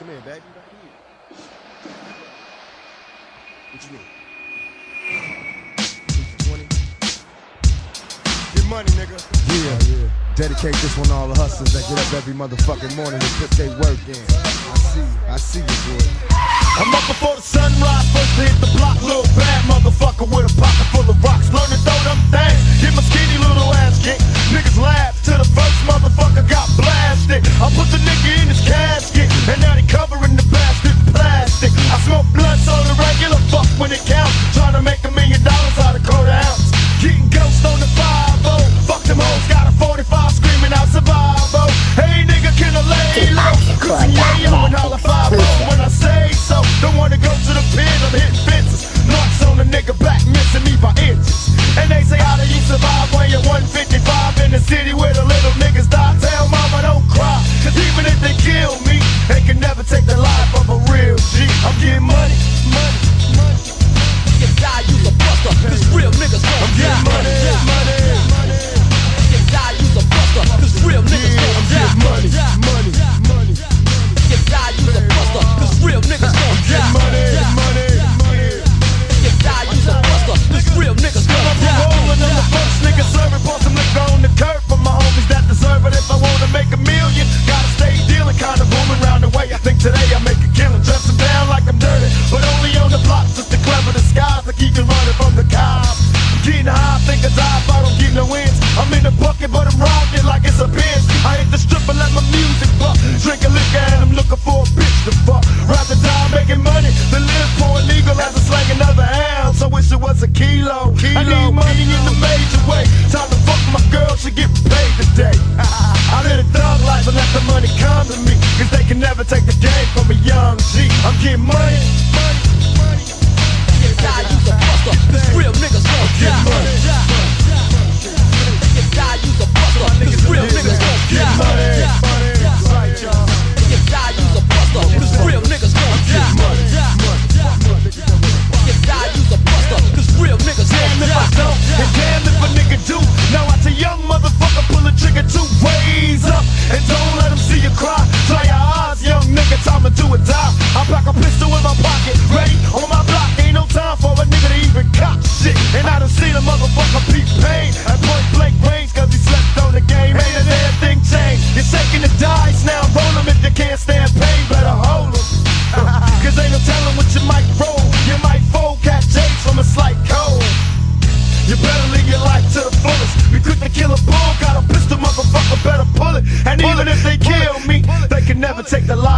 Come here, baby. What you mean? Get money, nigga. Yeah, yeah. Dedicate this one to all the hustlers that get up every motherfucking morning and put they work in. I see, I see you, boy. I'm up before the sunrise. dollar five. money come to me, cause they can never take the game from a young G. I'm getting money, money, money. Yes, I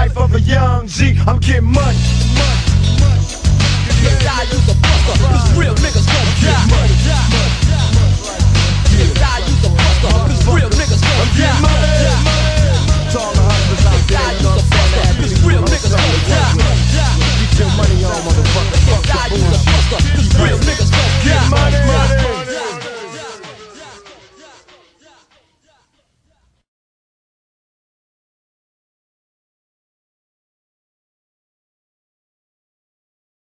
life of a young G, I'm getting money. money, money, money. Yeah. Die, you the fucker, cause real niggas come to die.